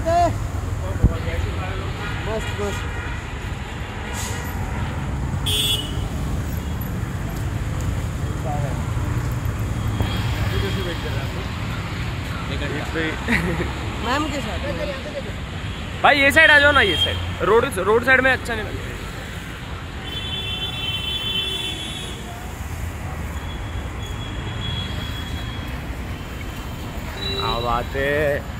बात है मस्त मस्त। मैम के साथ। भाई ये साइड आ जाओ ना ये साइड रोड रोड साइड में अच्छा नहीं लगता। बात है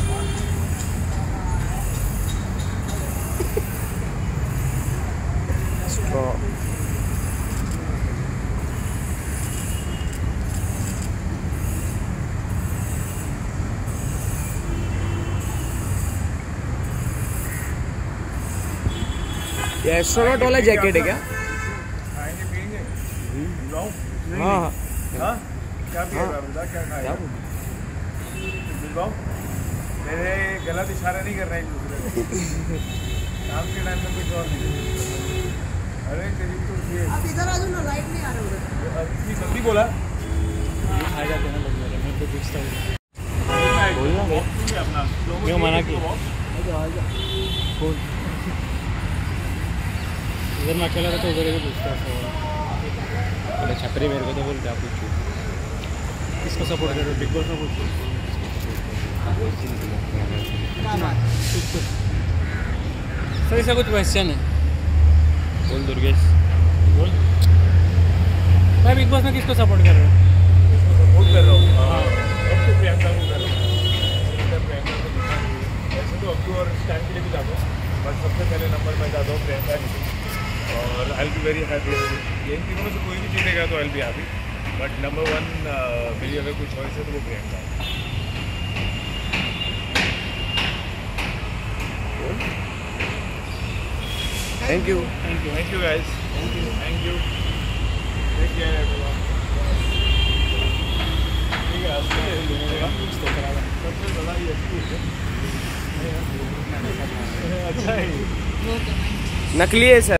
ये एस्ट्रोनॉट वाला जैकेट है क्या? हाँ हाँ। हाँ? क्या मेरे गलत इशारा नहीं करना एक दूसरे को। शाम के टाइम में कुछ और नहीं। अरे तेरी तो ये। आप इधर आ जाओ ना लाइट नहीं आ रहा उधर। इतनी जल्दी बोला? आ जाते हैं लोग मेरे मैं तो पूछता हूँ। बोलना। क्यों मना किया? इधर मैं अकेला रहता उधर ही पूछता है बोले छपरी मेरे को तो बोल क्या पूछू। किसको सपोर्ट कर रहे हो बिग बॉस में पूछू। सर इसका कुछ क्वेश्चन है। बोल दुर्गेश। बोल। मैं बिग बॉस में किसको सपोर्ट कर रहा हूँ? सपोर्ट कर रहा हूँ। हाँ। तो प्रियंका को कर रहा हूँ। वैसे तो और स्टैंड के लिए भी जाता हूँ। बट सबसे पहले नंबर मैं जाता हूँ प्रियंका जी और आई बी वेरी हैप्पी ये इन तीनों में से कोई भी जीतेगा तो I be happy but number one मेरी अगर कोई चॉइस है तो वो प्रियंका है। Thank you thank you thank you guys thank you thank you take care everyone ठीक है सबसे बड़ा ये अच्छा है। नकली है सर।